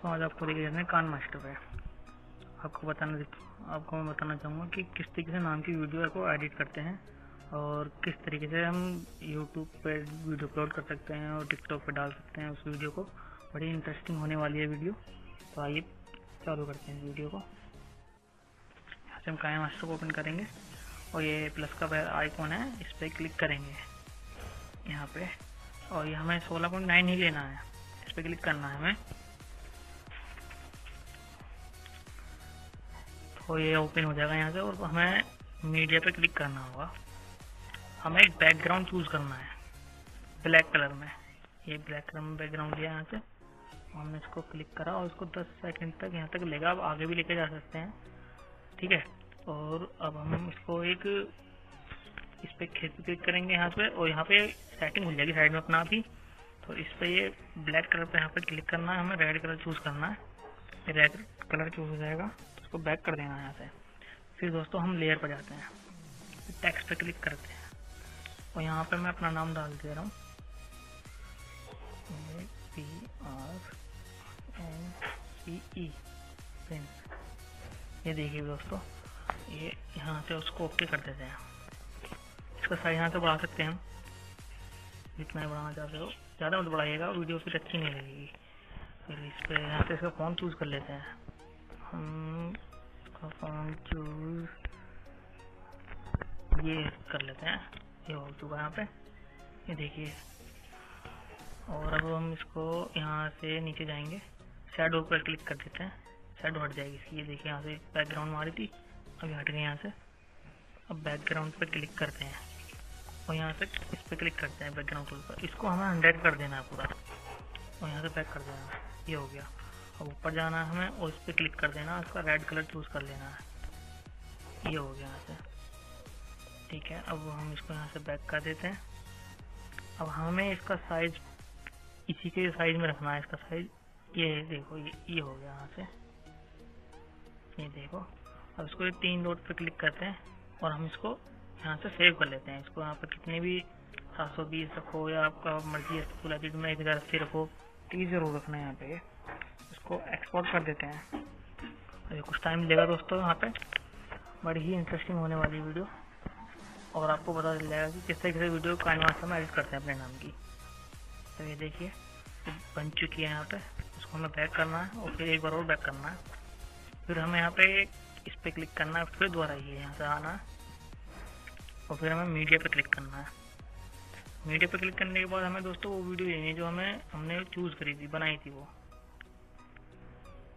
दोस्तों आज आपको लेके जाते हैं कान मास्टर पे। आपको बताना आपको मैं बताना चाहूँगा कि किस तरीके से नाम की वीडियो को एडिट करते हैं और किस तरीके से हम यूट्यूब पे वीडियो अपलोड कर सकते हैं और टिकटॉक पे डाल सकते हैं उस वीडियो को। बड़ी इंटरेस्टिंग होने वाली है वीडियो। तो आइए, चालू करते हैं वीडियो को। यहाँ से हम कान मास्टर को ओपन करेंगे और ये प्लस का आइकॉन है, इस पर क्लिक करेंगे। यहाँ पे। और ये हमें सोलह पॉइंट नाइन ही लेना है। इस पर क्लिक करना है हमें। तो ये ओपन हो जाएगा यहाँ से और हमें मीडिया पे क्लिक करना होगा। हमें एक बैकग्राउंड चूज़ करना है ब्लैक कलर में। ये ब्लैक कलर में बैकग्राउंड लिया यहाँ से। हमने इसको क्लिक करा और इसको 10 सेकंड तक यहाँ तक लेगा अब आगे भी लेके जा सकते हैं। ठीक है? और अब हम इसको एक इस पर खेत क्लिक करेंगे यहाँ पे और यहाँ पे सेटिंग हो जाएगी साइड में अपना आप ही तो इस पर ये ब्लैक कलर पे यहाँ पे क्लिक करना है। हमें रेड कलर चूज़ करना है। रेड कलर चूज़ हो जाएगा। इसको बैक कर देना यहाँ से। फिर दोस्तों हम लेयर पर जाते हैं। टेक्स्ट पे क्लिक करते हैं। और यहाँ पर मैं अपना नाम डाल दे रहा हूँ। P R N C E prince ये देखिए दोस्तों, ये यहाँ से उसको ओके कर देते हैं। इसका साइज़ यहाँ से बढ़ा सकते हैं हम। जितना बढ़ाना चाहते हो। ज़्यादा मत बढ़ाइएगा वीडियो फिर अच्छी नहीं लगेगी। फिर इस पर यहाँ से इसका फॉर्म चूज़ कर लेते हैं। हम फॉर्म चूज़ ये कर लेते हैं। ये हो चुका यहाँ पे। ये देखिए। और अब हम इसको यहाँ से नीचे जाएँगे। शेडो पर क्लिक कर देते हैं। शेडो हट जाएगी इसकी। ये देखिए, यहाँ से बैकग्राउंड मारी थी। अभी हट गए यहाँ से। अब बैकग्राउंड पर क्लिक करते हैं। और यहाँ से इस पर क्लिक करते हैं बैकग्राउंड पर। इसको हमें हंड्रेड कर देना है पूरा। और यहाँ से पैक कर देना ये हो गया। अब ऊपर जाना है हमें और पर क्लिक कर देना, उसका रेड कलर चूज़ कर लेना है। ये हो गया यहाँ से। ठीक है, अब हम इसको यहाँ से बैक कर देते हैं। अब हमें इसका साइज़ इसी के साइज़ में रखना है, इसका साइज़ ये देखो, ये ये हो गया यहाँ से। ये देखो। अब इसको ये तीन डॉट पे क्लिक करते हैं और हम इसको यहाँ से सेव कर लेते हैं। इसको यहाँ पर कितने भी सात सौ बीस रखो या आपका मर्ज़ी है फुल एच में एक हज़ार अस्सी रखो तीस ज़रूर रखना है यहाँ पे। इसको एक्सपोर्ट कर देते हैं। अभी कुछ टाइम लेगा दोस्तों यहाँ पे। बड़ी ही इंटरेस्टिंग होने वाली वीडियो और आपको पता चल जाएगा कि किस तरीके से वीडियो काइनवासा में एडिट करते हैं अपने नाम की। तो ये देखिए तो बन चुकी है यहाँ पे। इसको हमें बैक करना है और फिर एक बार और बैक करना है। फिर हमें यहाँ पे इस पर क्लिक करना है, फिर दोबारा ये यहाँ से आना है। और फिर हमें मीडिया पर क्लिक करना है। मीडिया पर क्लिक करने के बाद हमें दोस्तों वो वीडियो लेनी है जो हमें, हमने चूज़ करी थी, बनाई थी वो।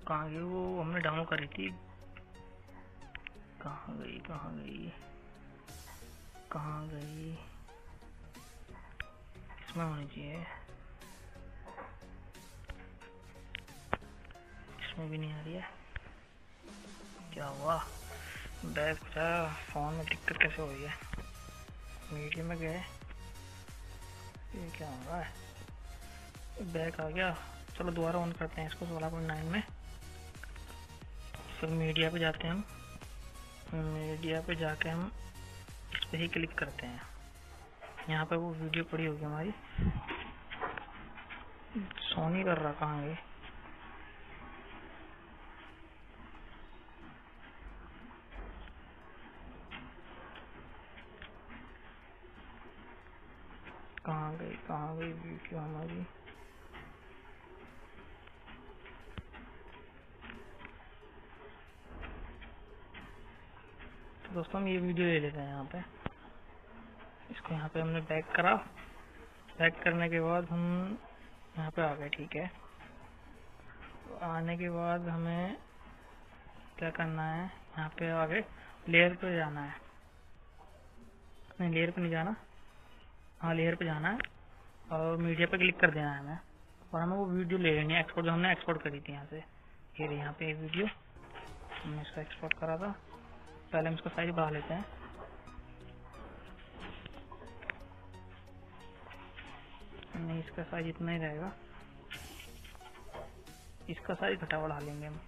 कहाँ गई? वो हमने डाउनलोड करी थी। कहाँ गई कहाँ गई? कहाँ गई? इसमें होनी चाहिए। इसमें भी नहीं आ रही है। क्या हुआ? बैग था, फ़ोन में दिक्कत कैसे हो रही है? मीडियम में गए। ये क्या हो रहा है? बैग आ गया। चलो दोबारा ऑन करते हैं इसको, सोलह पॉइंट नाइन में। फिर मीडिया पे जाते हैं हम। मीडिया पे जाके हम इस पर ही क्लिक करते हैं। यहाँ पे वो वीडियो पड़ी होगी हमारी। सोनी कर रहा कहाँ गई कहाँ गई कहाँ गई वीडियो हमारी? दोस्तों, हम ये वीडियो ले लेते हैं यहाँ पे। इसको यहाँ पे हमने बैक करा। बैक करने के बाद हम यहाँ पे आ गए, ठीक है? तो आने के बाद हमें क्या करना है? यहाँ पे आगे लेयर पे जाना है। नहीं लेयर पे नहीं जाना। हाँ लेयर पे जाना है और मीडिया पे क्लिक कर देना है हमें। और हमें वो वीडियो ले लेनी है एक्सपोर्ट जो हमने एक्सपोर्ट करी थी यहाँ से। ये यहाँ पे वीडियो हमने इसको एक्सपोर्ट करा था। पहले हम इसको साइज़ बढ़ा लेते हैं। नहीं, इसका साइज़ इतना ही रहेगा। इसका साइज़ घटा बढ़ा लेंगे हम।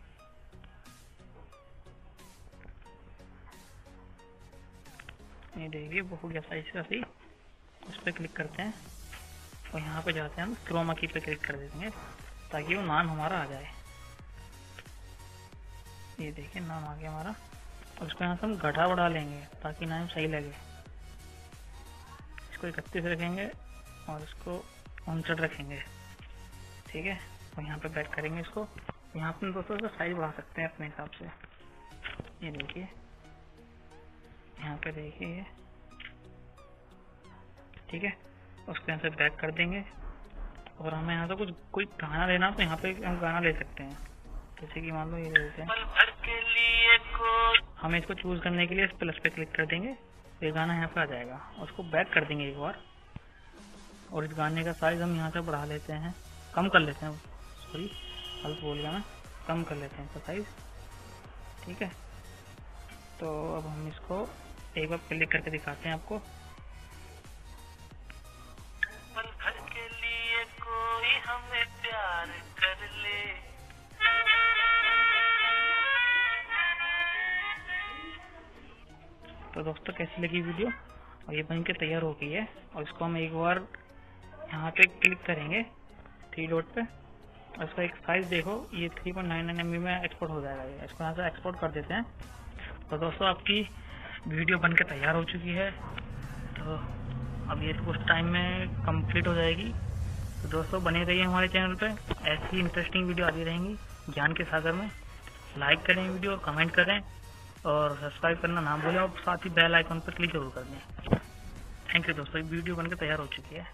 ये देखिए, वो हो गया साइज़ का सही उस पर क्लिक करते हैं। और यहाँ पे जाते हैं हम क्रोमा की पे क्लिक कर देंगे, ताकि वो नाम हमारा आ जाए। ये देखिए नाम आ गया हमारा। और इसको यहाँ से हम गढ़ा बढ़ा लेंगे, ताकि नाम सही लगे। इसको इकतीस रखेंगे और इसको उनसठ रखेंगे। ठीक है? और यहाँ पे बैक करेंगे इसको। यहाँ पे दोस्तों इसका साइज़ बढ़ा सकते हैं अपने हिसाब से। ये देखिए। यहाँ पे देखिए ये। ठीक है? उसको यहाँ से बैक कर देंगे। और हमें यहाँ से कुछ, कोई गाना लेना तो यहाँ पे हम गाना ले सकते हैं। जैसे कि मान लो ये लेते हैं। हमें इसको चूज़ करने के लिए इस प्लस पे क्लिक कर देंगे। ये गाना यहाँ पे आ जाएगा। उसको बैक कर देंगे एक बार। और इस गाने का साइज़ हम यहाँ से बढ़ा लेते हैं। कम कर लेते हैं। सॉरी गलत बोल गया मैं। कम कर लेते हैं इसका साइज़ ठीक है? तो अब हम इसको एक बार क्लिक करके दिखाते हैं आपको। तो दोस्तों, कैसी लगी वीडियो? और ये बन के तैयार हो गई है। और इसको हम एक बार यहाँ पे क्लिक करेंगे थ्री डॉट पे। और इसका एक साइज़ देखो, ये three point nine nine M में एक्सपोर्ट हो जाएगा ये। इसको यहाँ से एक्सपोर्ट कर देते हैं। तो दोस्तों, आपकी वीडियो बन के तैयार हो चुकी है। तो अब ये कुछ टाइम में कंप्लीट हो जाएगी। तो दोस्तों, बने रहिए हमारे चैनल पे। ऐसी इंटरेस्टिंग वीडियो आती रहेंगी ज्ञान के सागर में। लाइक करें वीडियो कमेंट करें। और सब्सक्राइब करना ना भूलें और साथ ही बेल आइकन पर क्लिक ज़रूर कर दें। थैंक यू दोस्तों वीडियो बनकर तैयार हो चुकी है।